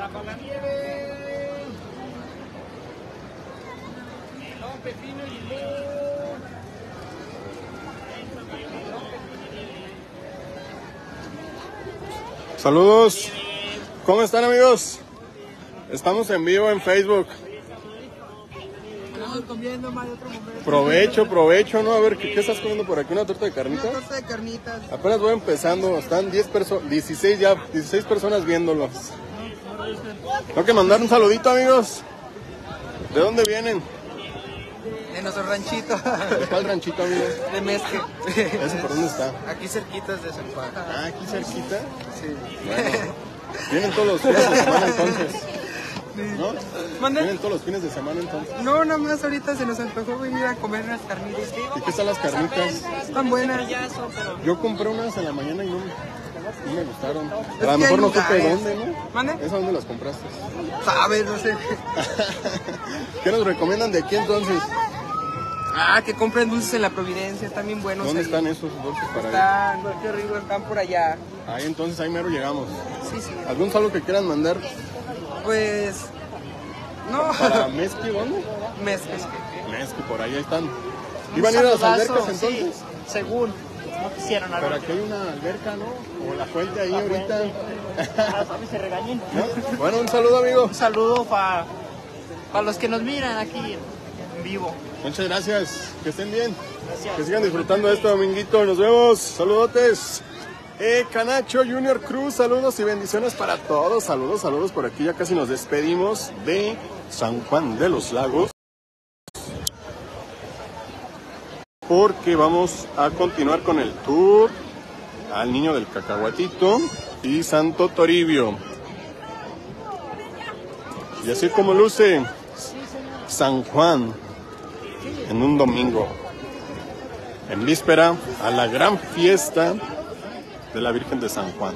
Rafa la nieve. Melón, pepino y limón. Saludos. ¿Cómo están amigos? Estamos en vivo en Facebook. Estamos comiendo más de otro momento. Provecho, provecho, ¿no? A ver, ¿qué, qué estás comiendo por aquí? ¿Una torta de Una carnitas? torta de carnitas. Apenas voy empezando, están 10 personas, 16 ya, 16 personas viéndolos. Tengo que mandar un saludito amigos. ¿De dónde vienen? De nuestro ranchito. ¿De cuál ranchito amigos? De Mezque. ¿Ese por dónde está? Aquí cerquitas de San Juan. Ah, aquí cerquita. Sí. Vienen todos los fines de semana entonces. ¿No? ¿Mande? Vienen todos los fines de semana entonces. No, nada más ahorita se nos antojó venir a comer unas carnitas. ¿Y qué están las carnitas? Están buenas. Yo compré unas en la mañana y no, no me gustaron. Es A lo mejor no supe dónde, ¿no? ¿Mande? ¿Esa dónde las compraste? Sabes, no sé. ¿Qué nos recomiendan de aquí entonces? Ah, que compren dulces en la Providencia, están bien buenos. ¿Dónde ahí. están esos dulces para ir? Están, qué rico, están por allá. Ahí entonces, ahí mero llegamos. Sí, sí. ¿Algún saludo que quieran mandar Pues. No. para Mezqui? ¿Dónde? Mezque. Mezqui, por ahí están. ¿Iban a ir a las albercas entonces? Según. No quisieron Pero aquí hay una alberca, ¿no? O la fuente ahí ahorita. A mí se regañen. ¿No? Bueno, un saludo, amigo. Un saludo para los que nos miran aquí en vivo. Muchas gracias. Que estén bien. Gracias. Que sigan disfrutando de este dominguito. Nos vemos. Saludotes. Eh, Canacho Junior Cruz, saludos y bendiciones para todos. Saludos, saludos por aquí. Ya casi nos despedimos de San Juan de los Lagos. Porque vamos a continuar con el tour al niño del cacahuatito y Santo Toribio. Y así como luce San Juan en un domingo, en víspera a la gran fiesta de la Virgen de San Juan.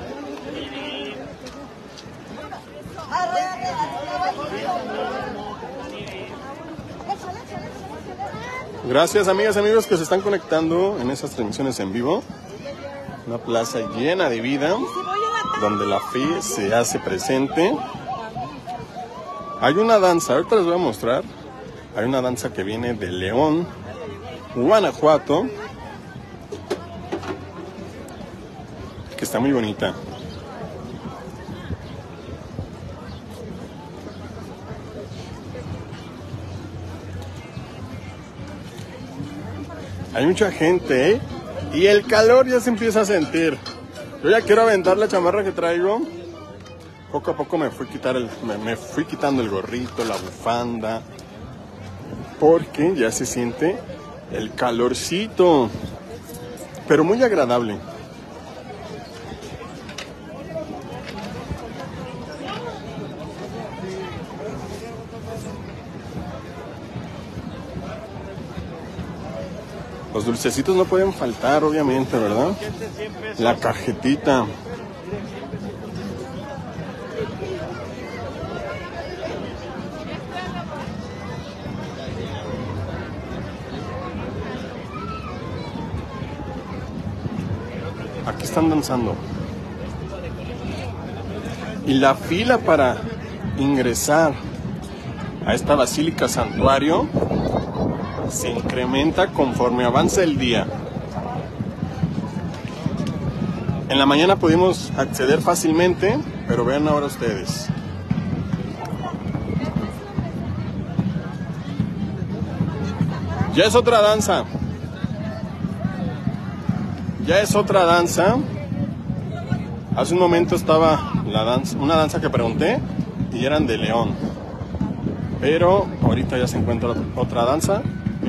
Gracias amigas y amigos que se están conectando en esas transmisiones en vivo. Una plaza llena de vida, donde la fe se hace presente. Hay una danza, ahorita les voy a mostrar. Hay una danza que viene de León, Guanajuato, que está muy bonita. Hay mucha gente, ¿eh? Y el calor ya se empieza a sentir. Yo ya quiero aventar la chamarra que traigo. Poco a poco me fui, quitar el, me, me fui quitando el gorrito, la bufanda. Porque ya se siente el calorcito. Pero muy agradable. Los dulcecitos no pueden faltar, obviamente, ¿verdad? La cajetita. Aquí están danzando. Y la fila para ingresar a esta basílica santuario se incrementa conforme avanza el día. En la mañana pudimos acceder fácilmente, pero vean ahora ustedes. Ya es otra danza. Ya es otra danza. Hace un momento estaba la danza, una danza que pregunté y eran de León. Pero ahorita ya se encuentra otra danza.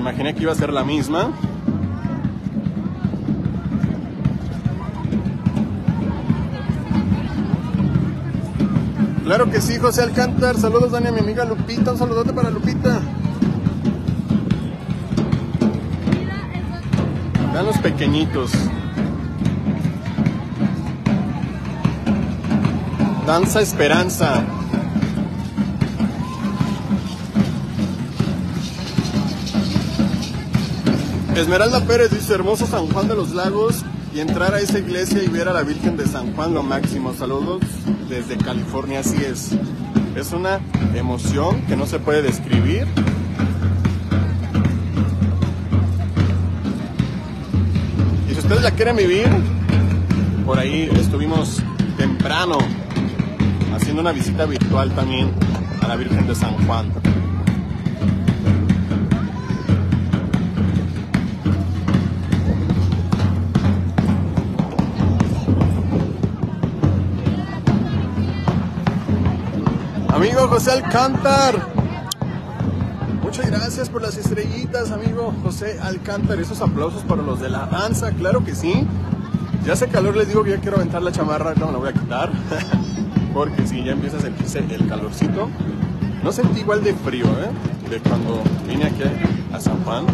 Imaginé que iba a ser la misma. Claro que sí, José Alcántar. Saludos, Dani, a mi amiga Lupita. Un saludote para Lupita. Vean los pequeñitos. Danza Esperanza. Esmeralda Pérez dice, hermoso San Juan de los Lagos y entrar a esa iglesia y ver a la Virgen de San Juan lo máximo. Saludos desde California, así es. Es una emoción que no se puede describir. Y si ustedes la quieren vivir, por ahí estuvimos temprano haciendo una visita virtual también a la Virgen de San Juan. Amigo José Alcántar. Muchas gracias por las estrellitas, amigo José Alcántar. Esos aplausos para los de la danza, claro que sí. Ya hace calor, les digo que ya quiero aventar la chamarra, no la voy a quitar. Porque si ya empieza a sentirse el calorcito. No sentí igual de frío, ¿eh? De cuando vine aquí a San Juan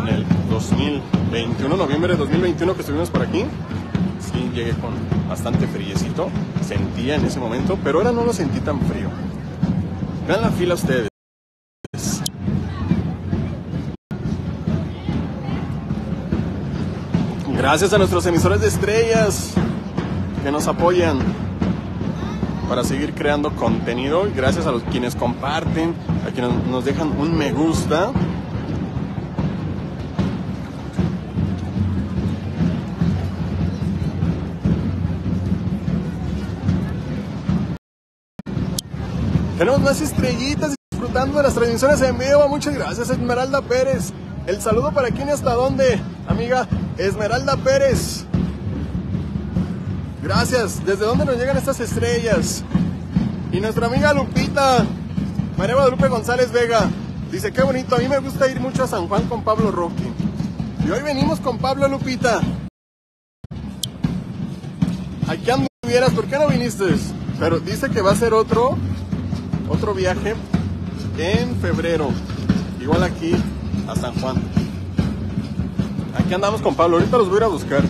en el 2021, noviembre de 2021 que estuvimos por aquí. Sí, llegué con bastante friecito. Sentía en ese momento, pero ahora no lo sentí tan frío. Vean la fila ustedes. Gracias a nuestros emisores de estrellas que nos apoyan para seguir creando contenido. Gracias a los quienes comparten, a quienes nos dejan un me gusta. Tenemos más estrellitas disfrutando de las transmisiones en vivo. Muchas gracias, Esmeralda Pérez. El saludo para quién y hasta dónde, amiga Esmeralda Pérez. Gracias. ¿Desde dónde nos llegan estas estrellas? Y nuestra amiga Lupita, María Guadalupe González Vega, dice, qué bonito, a mí me gusta ir mucho a San Juan con Pablo Rocky. Y hoy venimos con Pablo Lupita. Aquí anduvieras, ¿por qué no viniste? Pero dice que va a ser otro, otro viaje en febrero. Igual aquí a San Juan. Aquí andamos con Pablo, ahorita los voy a ir a buscar.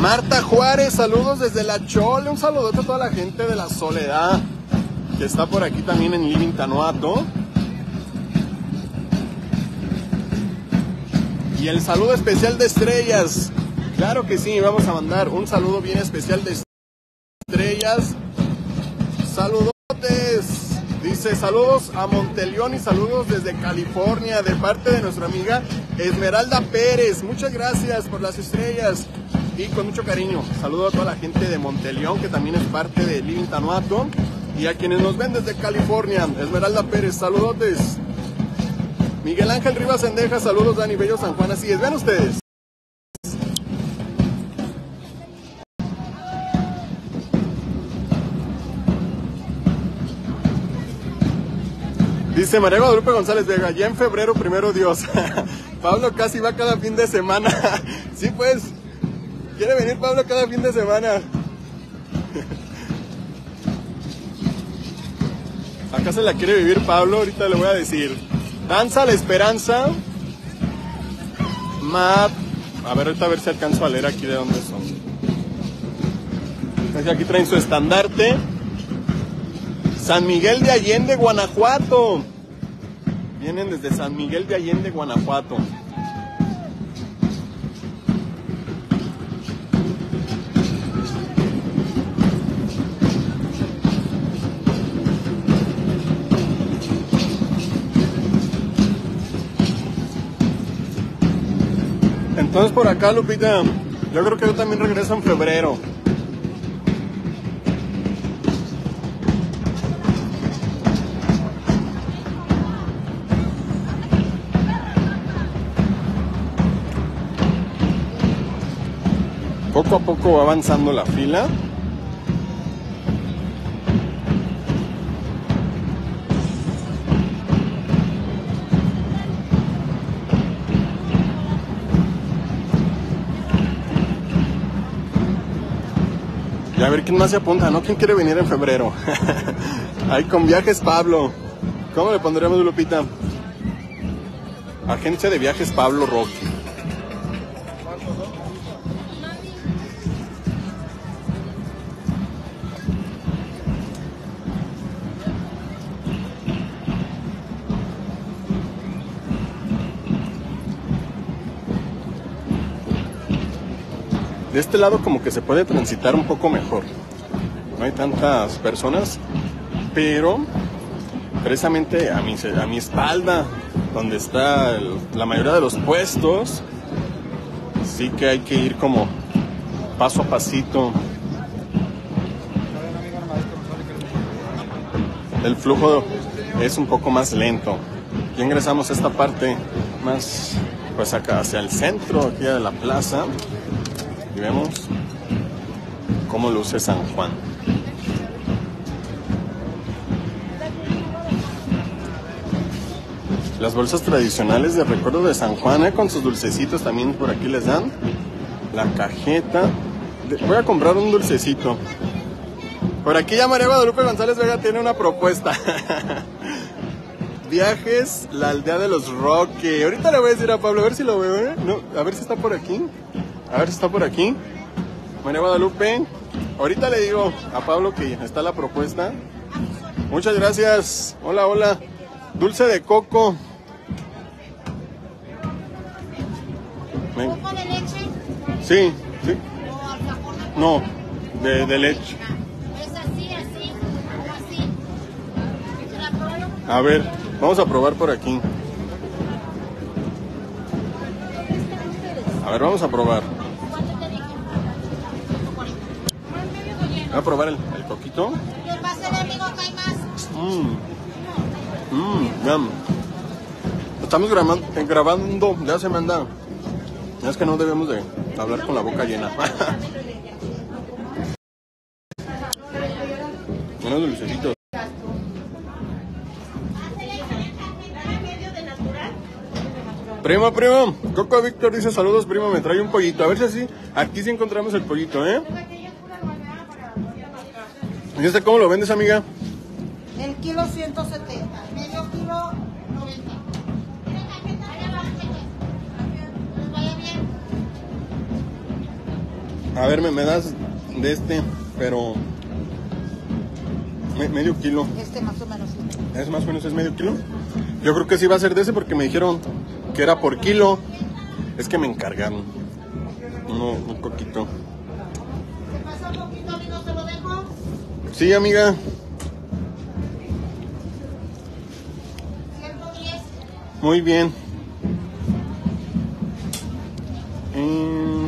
Marta Juárez, saludos desde La Chole, un saludote a toda la gente de la Soledad que está por aquí también en Living Tanuato. Y el saludo especial de estrellas. Claro que sí, vamos a mandar un saludo bien especial de estrellas. Saludotes. Dice saludos a Monteleón y saludos desde California de parte de nuestra amiga Esmeralda Pérez. Muchas gracias por las estrellas y con mucho cariño. Saludo a toda la gente de Monteleón que también es parte de Living Tanuato y a quienes nos ven desde California. Esmeralda Pérez, saludotes. Miguel Ángel Rivas Sendeja, saludos Dani Bello San Juan. Así es, vean ustedes. Dice María Guadalupe González Vega, ya en febrero, primero Dios. Pablo casi va cada fin de semana. sí, pues. Quiere venir Pablo cada fin de semana. Acá se la quiere vivir Pablo, ahorita le voy a decir. Danza la esperanza. Map. A ver, ahorita a ver si alcanzo a leer aquí de dónde son. Aquí traen su estandarte. San Miguel de Allende, Guanajuato. Vienen desde San Miguel de Allende, Guanajuato. Entonces por acá, Lupita, yo creo que yo también regreso en febrero. Poco a poco va avanzando la fila. A ver quién más se apunta, ¿no? ¿Quién quiere venir en febrero? Ahí con viajes Pablo. ¿Cómo le pondríamos Lupita? Agencia de viajes Pablo Roque. Este lado como que se puede transitar un poco mejor. No hay tantas personas, pero precisamente a mi, a mi espalda, donde está la mayoría de los puestos, sí que hay que ir como paso a pasito. El flujo es un poco más lento. Ya ingresamos a esta parte más, pues acá hacia el centro, aquí de la plaza, vemos cómo luce San Juan. Las bolsas tradicionales de recuerdo de San Juan, ¿eh? con sus dulcecitos también por aquí les dan. La cajeta. Voy a comprar un dulcecito. Por aquí ya María Guadalupe González Vega tiene una propuesta. Viajes, la aldea de los Roque. Ahorita le voy a decir a Pablo, a ver si lo veo, ¿eh? A ver si está por aquí. A ver si está por aquí. María Guadalupe. Ahorita le digo a Pablo que está la propuesta. Muchas gracias. Hola, hola. Dulce de coco. ¿Coco de leche Sí, sí. No, de, de leche. Es así, así así. A ver, vamos a probar por aquí. A ver, vamos a probar. Voy a probar el, el coquito. Amigo hay más. Mmm. Mmm, yum. Estamos grabando, eh, grabando, ya se me anda. Es que no debemos de hablar con la boca llena. Unos dulcecitos. Primo, primo. Coco Víctor dice saludos, primo. Me trae un pollito. A ver si así. Aquí sí encontramos el pollito, ¿eh? ¿Y este cómo lo vendes, amiga? El kilo 170, medio kilo 90. Les vaya bien. A ver, me, me das de este, pero. me- medio kilo. Este más o menos. ¿Es más o menos es medio kilo? Yo creo que sí va a ser de ese porque me dijeron que era por kilo. Es que me encargaron. Uno, un coquito. ¿Se pasa un poquito, amigo? ¿Se lo dejo? Sí, amiga. 110. Muy bien. Mm,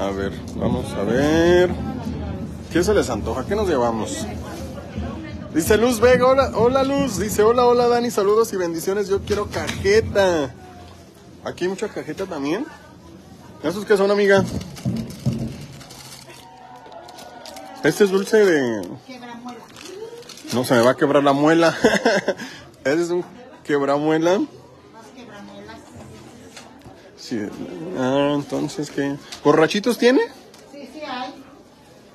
a ver, vamos a ver. ¿Qué se les antoja? ¿Qué nos llevamos? Dice Luz Vega, hola, hola Luz. Dice, hola, hola Dani, saludos y bendiciones. Yo quiero cajeta. Aquí hay mucha cajeta también. ¿Esos qué son, amiga? Este es dulce de... Quebra muela. No, se me va a quebrar la muela. Ese es un quebramuela. Sí. Ah, entonces, ¿qué? ¿Borrachitos tiene? Sí, sí hay.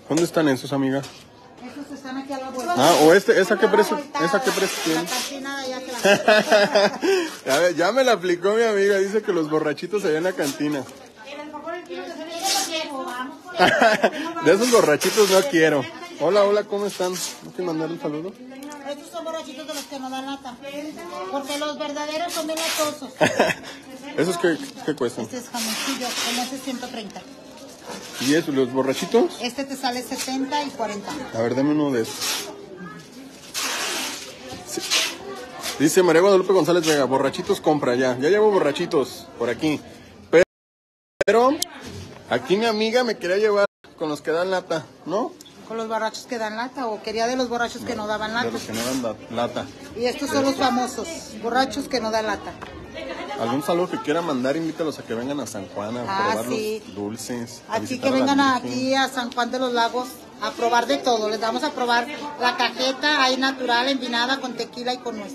¿Dónde están esos, amiga? Esos están aquí a la vuelta. Ah, o este, ¿esa la precio, esa qué precio tiene? cantina de allá que la... A ver, ya me la aplicó mi amiga, dice que los borrachitos allá en la cantina. De esos borrachitos no quiero. Hola, hola, ¿cómo están? ¿No quieren mandar un saludo? Estos son borrachitos de los que no dan lata. Porque los verdaderos son bien latosos. ¿Esos qué, qué cuestan? Este es jamoncillo, como ese es 130. ¿Y esos, los borrachitos? Este te sale 70 y 40. A ver, dame uno de esos. Sí. Dice María Guadalupe González Vega, borrachitos compra ya. Ya llevo borrachitos por aquí. Pero aquí mi amiga me quería llevar con los que dan lata, ¿no? Con los borrachos que dan lata o quería de los borrachos que no daban De lata. los que no dan da- lata. Y estos son los famosos, borrachos que no dan lata. ¿Algún saludo que quiera mandar? Invítalos a que vengan a San Juan a Ah, probar sí. los dulces. Aquí que vengan aquí a San Juan de los Lagos a probar de todo. Les vamos a probar la cajeta ahí natural, envinada con tequila y con nuez.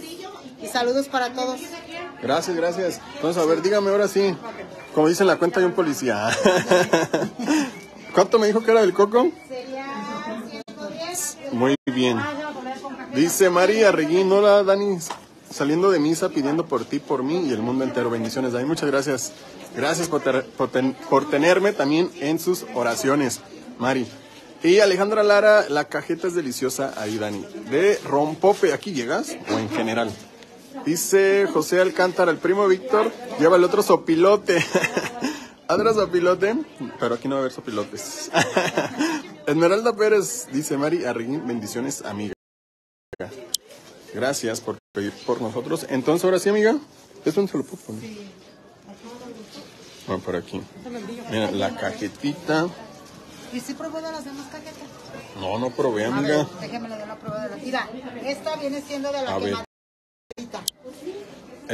Y saludos para todos. Gracias, gracias. Entonces, a ver, dígame ahora sí. Como dice en la cuenta, hay un policía. ¿Cuánto me dijo que era el coco? Muy bien. Dice María Reguín, hola Dani, saliendo de misa pidiendo por ti, por mí y el mundo entero. Bendiciones, Dani. Muchas gracias. Gracias por, ter- por tenerme también en sus oraciones, Mari. Y Alejandra Lara, la cajeta es deliciosa ahí, Dani. De rompope, ¿aquí llegas o en general? Dice José Alcántara, el primo Víctor, lleva el otro sopilote. Adra Sopilote, pero aquí no va a haber sopilotes. Esmeralda Pérez dice, Mari Arriguín, bendiciones, amiga. Gracias por pedir por nosotros. Entonces, ahora sí, amiga, ¿esto no se lo puedo? Bueno, por aquí. Mira, la cajetita. ¿Y si probó de las demás cajetas? No, no probé, amiga. ver, déjame le doy la prueba de la... Mira, esta viene siendo de la A ver.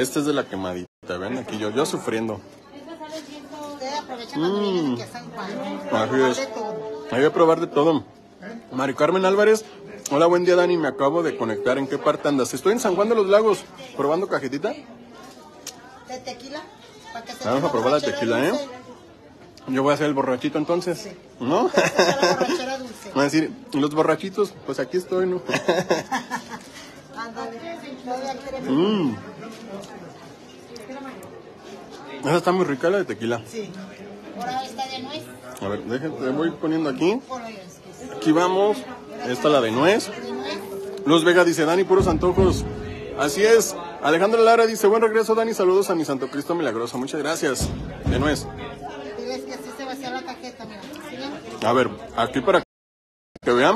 Esta es de la quemadita, ven aquí yo, yo sufriendo. Juan. Así Probar es. de todo. Ahí voy a probar de todo. Mari Carmen Álvarez. Hola, buen día, Dani. Me acabo de conectar. ¿En qué parte andas? Estoy en San Juan de los Lagos, probando cajetita. ¿De tequila? Que Vamos a probar la tequila, ¿eh? Yo voy a ser el borrachito entonces, ¿no? Esta es la borrachera dulce. Van a decir, los borrachitos, pues aquí estoy, ¿no? Ándale. Todavía quiere- Mm. Esa está muy rica la de tequila. Sí. Ahora esta de nuez. A ver, déjenme, le voy poniendo aquí. Aquí vamos. Esta la de nuez. Luz Vega dice, Dani, puros antojos. Así es. Alejandro Lara dice, buen regreso, Dani. Saludos a mi Santo Cristo Milagroso. Muchas gracias. De nuez. A ver, aquí para que vean.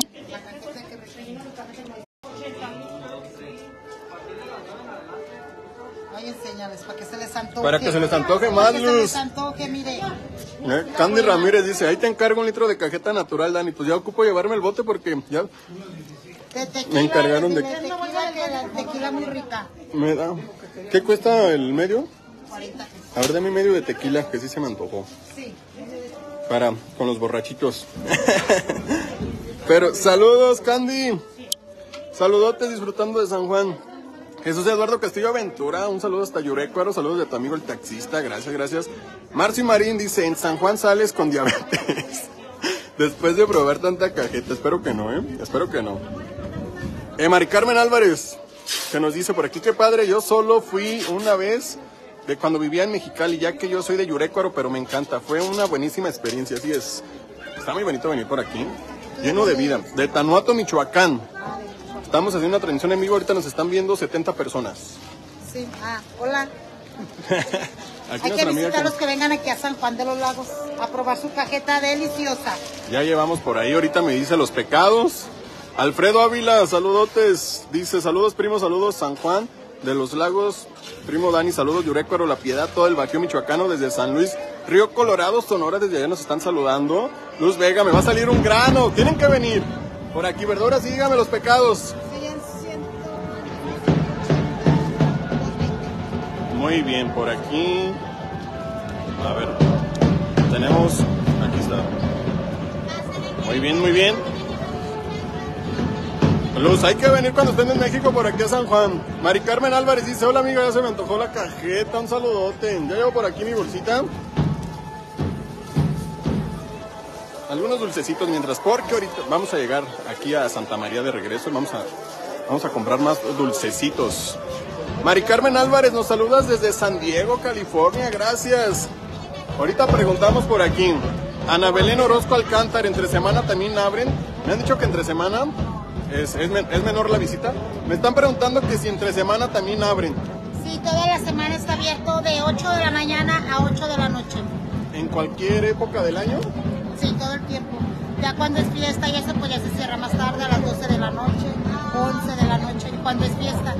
Enséñales para que se les antoje. Para que se les antoje Para más, que se Luz. les antoje, mire. Eh, Candy Ramírez dice, ahí te encargo un litro de cajeta natural, Dani. Pues ya ocupo llevarme el bote porque ya De tequila, Me encargaron de- tequila, que la tequila muy rica. me da... ¿Qué cuesta el medio? 40. A ver, dame medio de tequila, que sí se me antojó. Sí. Para, con los borrachitos. Pero, saludos, Candy. Saludotes disfrutando de San Juan. Jesús Eduardo Castillo Aventura, un saludo hasta Yurecuaro, saludos de tu amigo el taxista, gracias, gracias. Marcio Marín dice, en San Juan sales con diabetes. Después de probar tanta cajeta, espero que no, ¿eh? Espero que no. Eh, Mari Carmen Álvarez, que nos dice por aquí, qué padre, yo solo fui una vez de cuando vivía en Mexicali, ya que yo soy de Yurecuaro, pero me encanta, fue una buenísima experiencia, así es. Está muy bonito venir por aquí, lleno de vida. De Tanuato, Michoacán. Estamos haciendo una transmisión en vivo, ahorita nos están viendo 70 personas. Sí. Ah, hola. Aquí Hay que visitar que los que vengan aquí a San Juan de los Lagos a probar su cajeta deliciosa. ya llevamos por ahí, ahorita me dice los pecados. Alfredo Ávila, saludotes, dice saludos primo, saludos San Juan de los Lagos, primo Dani, saludos Yurecuaro, La Piedad, todo el Bajío Michoacano desde San Luis, Río Colorado, Sonora, desde allá nos están saludando. Luz Vega, me va a salir un grano, tienen que venir. Por aquí, verduras, sí, dígame los pecados. Muy bien, por aquí. A ver, tenemos. Aquí está. Muy bien, muy bien. Luz, hay que venir cuando estén en México por aquí a San Juan. Mari Carmen Álvarez dice: Hola amiga, ya se me antojó la cajeta. Un saludote. Ya llevo por aquí mi bolsita. Algunos dulcecitos mientras, porque ahorita vamos a llegar aquí a Santa María de regreso y vamos a, vamos a comprar más dulcecitos. Mari Carmen Álvarez, nos saludas desde San Diego, California, gracias. Ahorita preguntamos por aquí. Ana Belén Orozco Alcántara, entre semana también abren. Me han dicho que entre semana es, es menor la visita. Me están preguntando que si entre semana también abren. Sí, toda la semana está abierto de 8 de la mañana a 8 de la noche. En cualquier época del año. Sí, todo el tiempo. Ya cuando es fiesta y eso, pues ya se cierra más tarde, a las 12 de la noche, 11 de la noche, cuando es fiesta.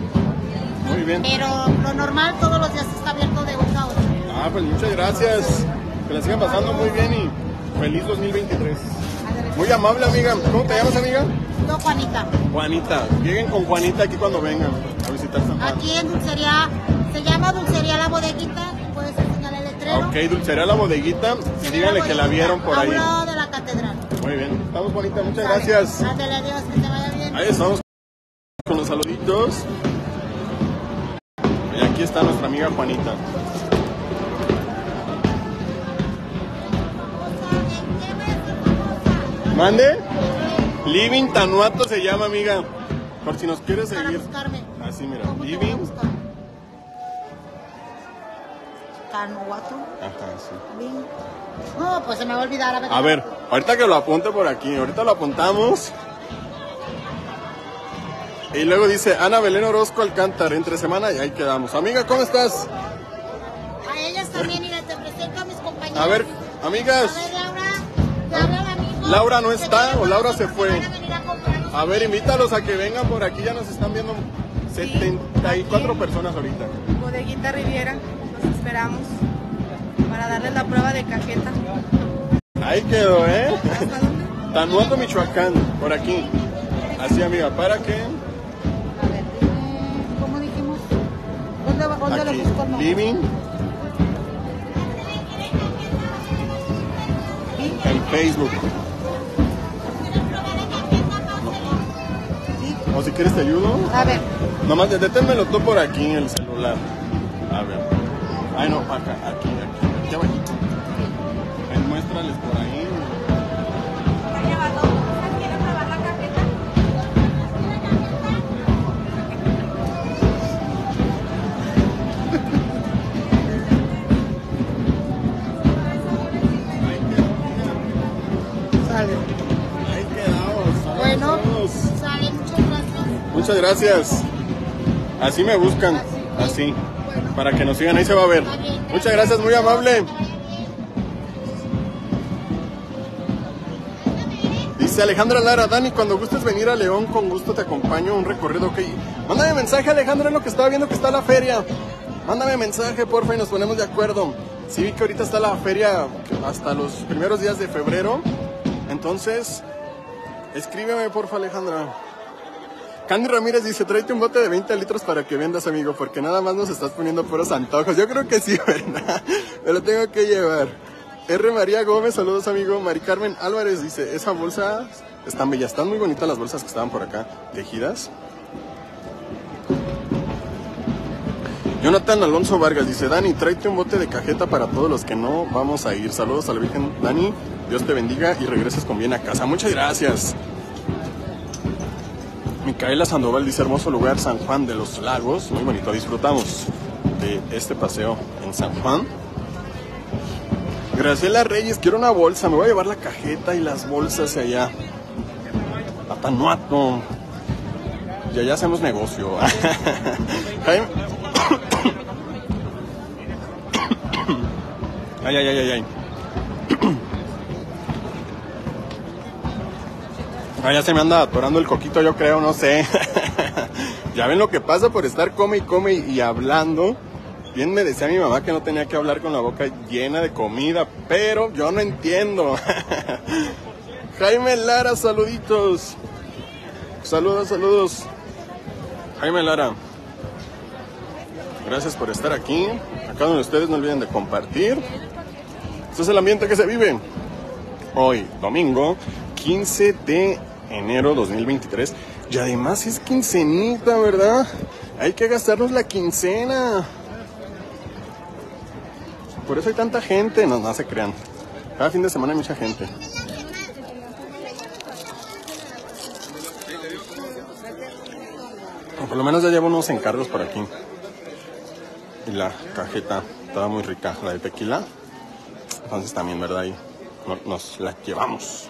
Muy bien. Pero lo normal, todos los días está abierto de 8 a 8. Ah, pues muchas gracias. Que la sigan pasando muy bien y feliz 2023. Muy amable amiga. ¿Cómo te llamas amiga? No, Juanita. Juanita. Lleguen con Juanita aquí cuando vengan a visitar San Juan. Aquí en Dulcería, se llama Dulcería La Bodeguita, puedes enseñar el letrero. Ok, dulcería la bodeguita. Y díganle que la vieron por a ahí. lado de la catedral. Muy bien. Estamos bonita. Muchas Sale. gracias. Ándale, adiós, que te vaya bien. Ahí estamos con los saluditos. Está nuestra amiga Juanita. ¿Mande? Living Tanuato se llama, amiga. Por si nos quieres seguir. Así, mira. ¿Cómo te voy a Living. Canuato. Ajá, sí. No, pues se me va a olvidar. A ver, ahorita que lo apunte por aquí, ahorita lo apuntamos. Y luego dice Ana Belén Orozco Alcántara, entre semana y ahí quedamos. Amiga, ¿cómo estás? A ellas también, y te presento a mis compañeras. A ver, amigas. A ver, Laura, te. Laura no está, Que o Laura se fue. a ver, invítalos a que vengan por aquí. Ya nos están viendo 74 personas ahorita. Bodeguita Riviera, los esperamos para darles la prueba de cajeta. Ahí quedó, ¿eh? Tanuato, Michoacán, por aquí. Así, amiga, ¿para qué? Aquí? Living. En Facebook. O si quieres te ayudo. A ver, Nomás deténmelo tú por aquí en el celular. A ver. Ay, no, acá, aquí, aquí, aquí abajito. Ahí, muéstrales por ahí. Muchas gracias. Así me buscan. Así. Para que nos sigan, ahí se va a ver. Muchas gracias, muy amable. Dice Alejandra Lara, Dani, cuando gustes venir a León, con gusto te acompaño un recorrido. Ok, mándame mensaje, Alejandra, en lo que estaba viendo que está la feria. Mándame mensaje, porfa, y nos ponemos de acuerdo. Sí, vi que ahorita está la feria hasta los primeros días de febrero. Entonces, escríbeme, porfa, Alejandra. Candy Ramírez dice, tráete un bote de 20 litros para que vendas, amigo, porque nada más nos estás poniendo puros antojos. Yo creo que sí, ¿verdad? Me lo tengo que llevar. R. María Gómez, saludos, amigo. Mari Carmen Álvarez dice, esa bolsa están bellas, están muy bonitas las bolsas que estaban por acá, tejidas. Jonathan Alonso Vargas dice, Dani, tráete un bote de cajeta para todos los que no vamos a ir. Saludos a la Virgen Dani, Dios te bendiga y regreses con bien a casa. Muchas gracias. Micaela Sandoval dice hermoso lugar San Juan de los Lagos, muy bonito, disfrutamos de este paseo en San Juan. Graciela Reyes, quiero una bolsa, me voy a llevar la cajeta y las bolsas allá. A Tanuato. Y allá hacemos negocio. Jaime- ay, ay, ay, ay, ay. Ah, ya se me anda atorando el coquito, yo creo, no sé. ya ven lo que pasa por estar come y come y, hablando. Bien me decía mi mamá que no tenía que hablar con la boca llena de comida, pero yo no entiendo. Jaime Lara, saluditos. Saludos, saludos. Jaime Lara. Gracias por estar aquí. A cada uno de ustedes no olviden de compartir. Este es el ambiente que se vive. Hoy, domingo, 15 de enero 2023. Y además es quincenita, ¿verdad? Hay que gastarnos la quincena. Por eso hay tanta gente. No, no se crean. Cada fin de semana hay mucha gente. Por lo menos ya llevo unos encargos por aquí. Y la cajeta estaba muy rica, la de tequila. Entonces también, ¿verdad? No- nos la llevamos.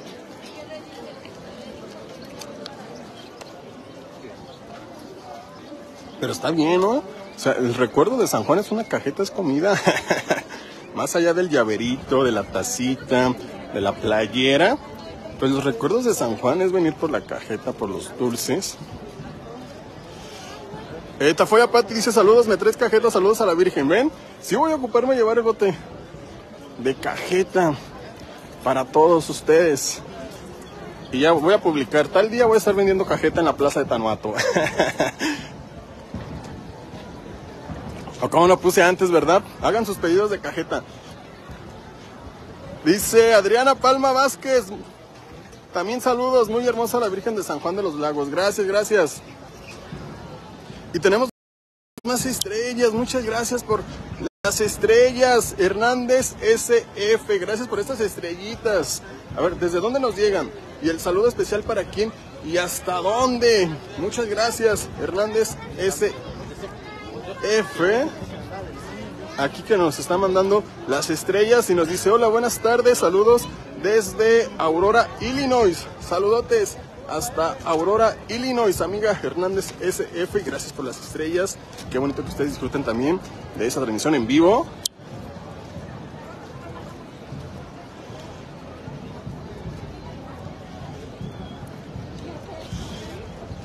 Pero está bien, ¿no? O sea, el recuerdo de San Juan es una cajeta, es comida. Más allá del llaverito, de la tacita, de la playera. Pues los recuerdos de San Juan es venir por la cajeta, por los dulces. Eh, Tafoya Pati dice saludos, me traes cajeta, saludos a la Virgen. ¿Ven? Sí voy a ocuparme de llevar el bote de cajeta para todos ustedes. Y ya voy a publicar, tal día voy a estar vendiendo cajeta en la plaza de Tanuato. o como lo puse antes, ¿verdad? Hagan sus pedidos de cajeta. Dice Adriana Palma Vázquez. También saludos, muy hermosa la Virgen de San Juan de los Lagos. Gracias, gracias. Y tenemos más estrellas. Muchas gracias por las estrellas. Hernández SF. Gracias por estas estrellitas. A ver, ¿desde dónde nos llegan? Y el saludo especial para quién y hasta dónde. Muchas gracias, Hernández SF. F. Aquí que nos está mandando las estrellas y nos dice, hola, buenas tardes, saludos desde Aurora, Illinois. Saludotes hasta Aurora, Illinois, amiga Hernández SF. Gracias por las estrellas. Qué bonito que ustedes disfruten también de esa transmisión en vivo.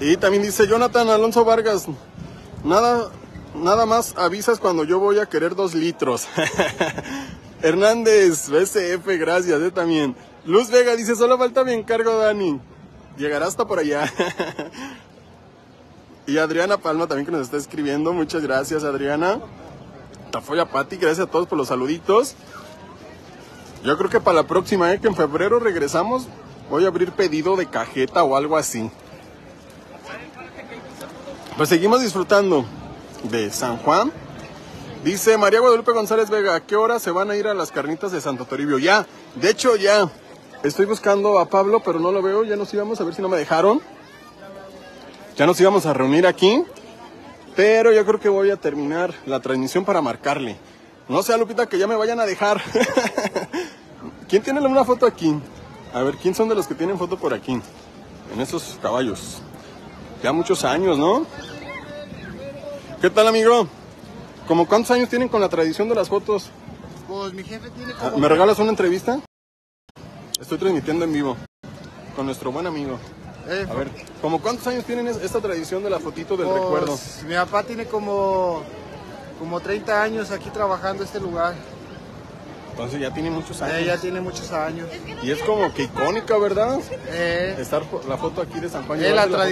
Y también dice Jonathan Alonso Vargas, nada nada más avisas cuando yo voy a querer dos litros. Hernández, BCF, gracias, eh, también. Luz Vega dice, solo falta mi encargo, Dani. Llegará hasta por allá. y Adriana Palma también que nos está escribiendo. Muchas gracias, Adriana. Tafoya Pati, gracias a todos por los saluditos. Yo creo que para la próxima, eh, que en febrero regresamos, voy a abrir pedido de cajeta o algo así. Pues seguimos disfrutando de San Juan. Dice María Guadalupe González Vega, ¿a qué hora se van a ir a las carnitas de Santo Toribio? Ya, de hecho ya. Estoy buscando a Pablo, pero no lo veo. Ya nos íbamos a ver si no me dejaron. Ya nos íbamos a reunir aquí. Pero yo creo que voy a terminar la transmisión para marcarle. No sea, Lupita, que ya me vayan a dejar. ¿Quién tiene una foto aquí? A ver, ¿quién son de los que tienen foto por aquí? En esos caballos. Ya muchos años, ¿no? ¿Qué tal, amigo? ¿Cómo cuántos años tienen con la tradición de las fotos? Pues mi jefe tiene Ah, ¿Me regalas una entrevista? Estoy transmitiendo en vivo con nuestro buen amigo. Eh, A ver, ¿cómo cuántos años tienen es- esta tradición de la fotito del pues, recuerdo? Mi papá tiene como, como 30 años aquí trabajando este lugar. Entonces ya tiene muchos años. Eh, ya tiene muchos años. Y es como que icónica, ¿verdad? Eh, Estar la foto aquí de San Juan. es la llevarse foto.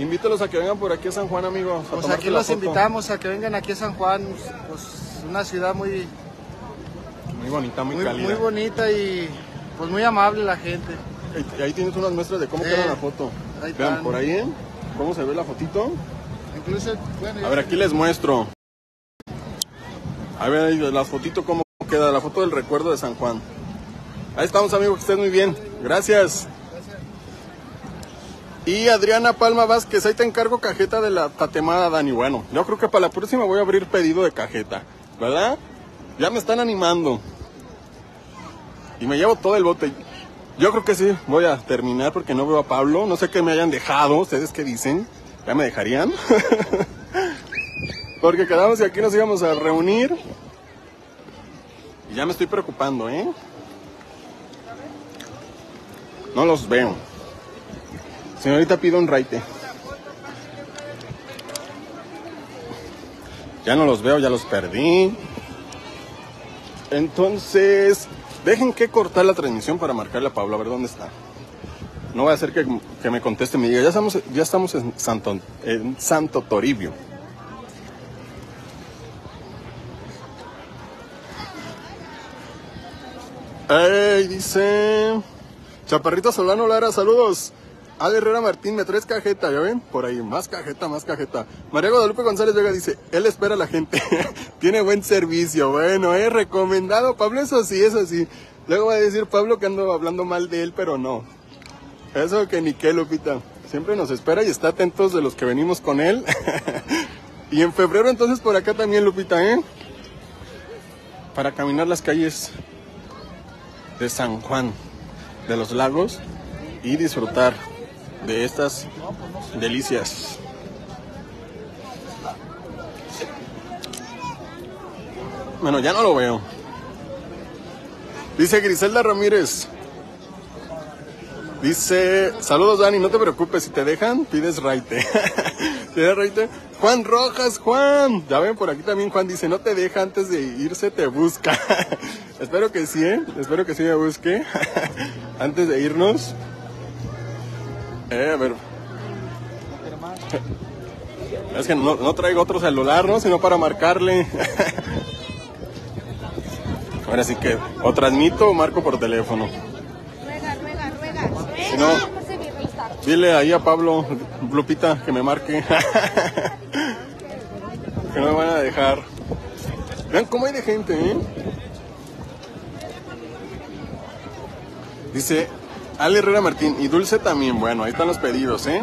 Invítalos a que vengan por aquí a San Juan, amigos. Pues aquí los invitamos a que vengan aquí a San Juan. Pues una ciudad muy, Muy bonita, muy, muy, cálida. muy bonita y pues muy amable la gente. Y ahí tienes unas muestras de cómo Eh, queda la foto. ahí Vean, están. por ahí, ¿eh? ¿Cómo se ve la fotito? Incluso, bueno, A ver, aquí les muestro. A ver, ahí la fotito, cómo queda, la foto del recuerdo de San Juan. Ahí estamos, amigos, que estén muy bien. Gracias. Y Adriana Palma Vázquez, ahí te encargo cajeta de la tatemada, Dani. Bueno, yo creo que para la próxima voy a abrir pedido de cajeta, ¿verdad? Ya me están animando. Y me llevo todo el bote. Yo creo que sí, voy a terminar porque no veo a Pablo. No sé qué me hayan dejado, ustedes qué dicen. ¿Ya me dejarían? Porque quedamos y aquí nos íbamos a reunir. Y ya me estoy preocupando, ¿eh? No los veo. Señorita, pido un raite. Ya no los veo, ya los perdí. Entonces, dejen que cortar la transmisión para marcarle a Pablo, a ver dónde está. No va a ser que, que me conteste me diga, ya estamos, ya estamos en, Santo, en Santo Toribio. ¡Ey! Dice. Chaparrito Solano Lara, saludos. Ale Herrera Martín, me traes cajeta, ¿ya ven? Por ahí, más cajeta, más cajeta. María Guadalupe González Vega dice, él espera a la gente. Tiene buen servicio. Bueno, eh, recomendado. Pablo, eso sí, eso sí. Luego va a decir Pablo que ando hablando mal de él, pero no. Eso que ni qué, Lupita. Siempre nos espera y está atentos de los que venimos con él. y en febrero entonces por acá también, Lupita, ¿eh? Para caminar las calles de San Juan de los Lagos y disfrutar de estas delicias. Bueno, ya no lo veo. Dice Griselda Ramírez. Dice, saludos Dani, no te preocupes, si te dejan, pides raite. ¿Pides raite? Juan Rojas, Juan. Ya ven, por aquí también Juan dice, no te deja antes de irse, te busca. Espero que sí, ¿eh? Espero que sí me busque. antes de irnos. Eh, a ver. Es que no, no traigo otro celular, ¿no? Sino para marcarle. Ahora sí que o transmito o marco por teléfono. Ruega, ruega, ruega. Si no, dile ahí a Pablo, Lupita, que me marque. que no me van a dejar. Vean cómo hay de gente, ¿eh? Dice Ale Herrera Martín y Dulce también. Bueno, ahí están los pedidos, ¿eh?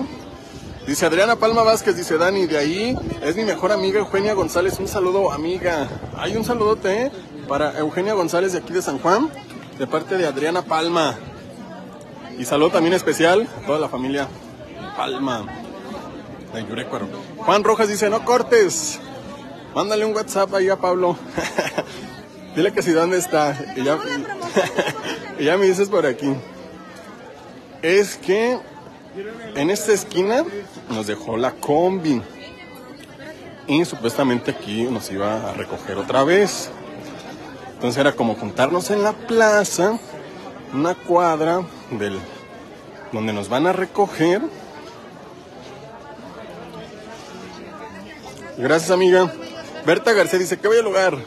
Dice Adriana Palma Vázquez, dice Dani, de ahí es mi mejor amiga Eugenia González. Un saludo, amiga. Hay un saludote, ¿eh? Para Eugenia González de aquí de San Juan, de parte de Adriana Palma. Y saludo también especial a toda la familia Palma de Yurecuaro. Juan Rojas dice, no cortes. Mándale un WhatsApp ahí a Pablo. Dile que si dónde está. Y ya, y ya me dices por aquí. Es que en esta esquina nos dejó la combi. Y supuestamente aquí nos iba a recoger otra vez. Entonces era como juntarnos en la plaza, una cuadra del donde nos van a recoger. Gracias, amiga. Berta García dice, ¿qué a lugar?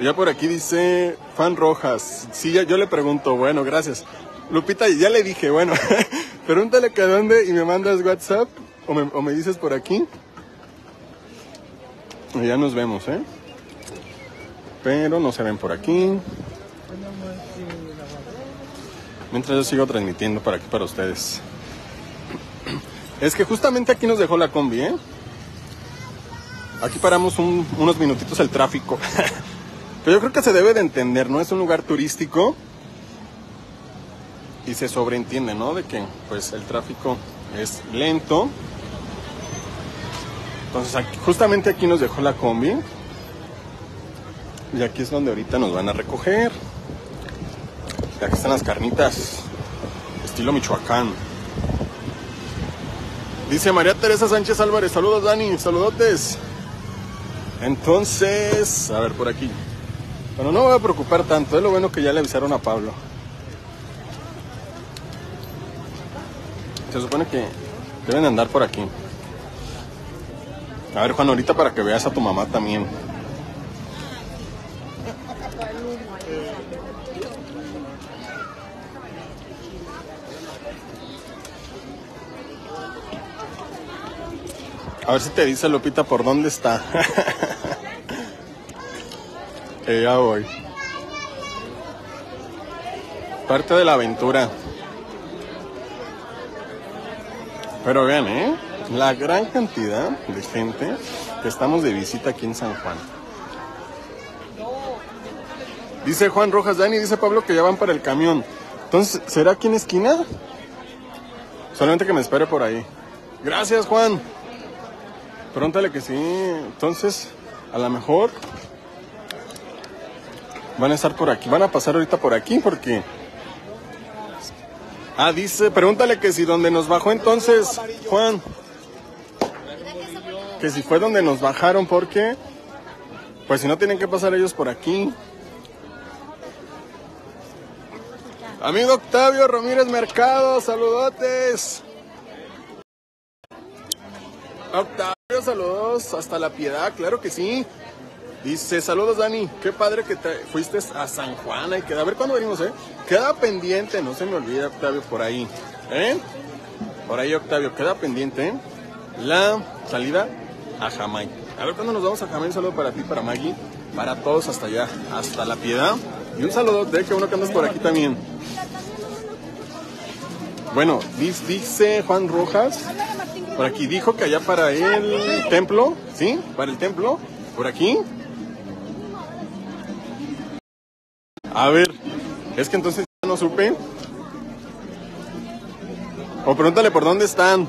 Ya por aquí dice Fan Rojas. Sí, ya- yo le pregunto, bueno, gracias. Lupita, ya le dije, bueno, pregúntale que a dónde y me mandas WhatsApp o me, o me dices por aquí. Y ya nos vemos, ¿eh? Pero no se ven por aquí. Mientras yo sigo transmitiendo para aquí para ustedes. Es que justamente aquí nos dejó la combi, ¿eh? Aquí paramos un- unos minutitos el tráfico. Pero yo creo que se debe de entender, ¿no? Es un lugar turístico y se sobreentiende, ¿no? De que pues el tráfico es lento. Entonces justamente aquí nos dejó la combi. Y aquí es donde ahorita nos van a recoger. Aquí están las carnitas. Estilo Michoacán. Dice María Teresa Sánchez Álvarez. Saludos Dani, saludotes. Entonces, a ver por aquí. Bueno, no me voy a preocupar tanto. Es lo bueno que ya le avisaron a Pablo. Se supone que deben andar por aquí. A ver, Juan, ahorita para que veas a tu mamá también. A ver si te dice Lupita por dónde está. Eh, ya voy. Parte de la aventura. Pero vean, ¿eh? La gran cantidad de gente que estamos de visita aquí en San Juan. Dice Juan Rojas, Dani, dice Pablo que ya van para el camión. Entonces, ¿será aquí en esquina? Solamente que me espere por ahí. Gracias, Juan. Pregúntale que sí. Entonces, a lo mejor van a estar por aquí. Van a pasar ahorita por aquí porque. Ah, dice, pregúntale que si donde nos bajó entonces, Juan. Que si fue donde nos bajaron porque. Pues si no tienen que pasar ellos por aquí. Amigo Octavio Ramírez Mercado, saludotes. Octavio, saludos hasta la piedad, claro que sí. Dice, saludos Dani, qué padre que te fuiste a San Juan, hay que a ver cuándo venimos, ¿eh? Queda pendiente, no se me olvide Octavio por ahí, ¿eh? Por ahí Octavio, queda pendiente la salida a Jamaica. A ver cuándo nos vamos a Jamaica, un saludo para ti, para Maggie, para todos hasta allá, hasta la piedad. Y un saludo de que uno que andas por aquí también. Bueno, dice Juan Rojas, por aquí dijo que allá para el templo, ¿sí? Para el templo, por aquí. A ver, es que entonces ya no supe. O pregúntale por dónde están.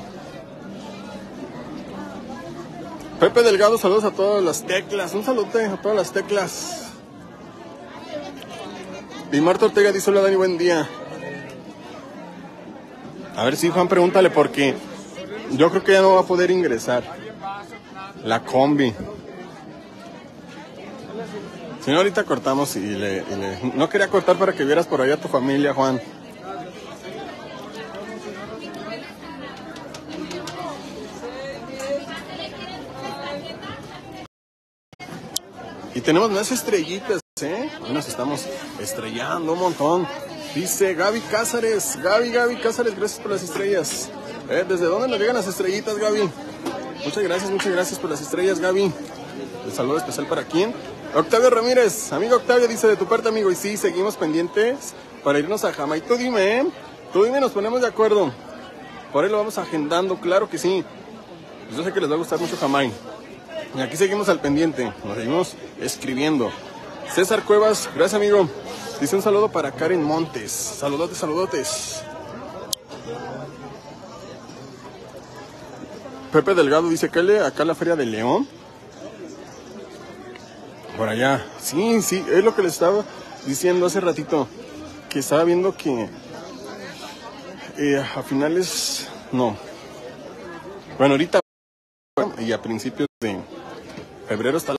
Pepe Delgado, saludos a todas las teclas. Un saludo a todas las teclas. Y Marta Ortega dice, hola Dani, buen día. A ver si Juan, pregúntale porque yo creo que ya no va a poder ingresar. La combi. Si no, ahorita cortamos y le, No quería cortar para que vieras por allá a tu familia, Juan. Y tenemos más estrellitas, ¿eh? Nos estamos estrellando un montón. Dice Gaby Cázares. Gaby, Gaby Cázares, gracias por las estrellas. ¿Desde dónde nos llegan las estrellitas, Gaby? Muchas gracias, muchas gracias por las estrellas, Gaby. El saludo especial para quién? Octavio Ramírez, amigo Octavio, dice de tu parte, amigo. Y sí, seguimos pendientes para irnos a Jamaica. Tú dime, ¿eh? Tú dime, nos ponemos de acuerdo. Por ahí lo vamos agendando, claro que sí. Pues yo sé que les va a gustar mucho Jamaica. Y aquí seguimos al pendiente, nos seguimos escribiendo. César Cuevas, gracias amigo. Dice un saludo para Karen Montes. Saludotes, saludotes. Pepe Delgado dice que le acá la Feria de León. Por allá. Sí, sí, es lo que le estaba diciendo hace ratito. Que estaba viendo que eh, a finales, no. Bueno, ahorita y a principios de febrero está la...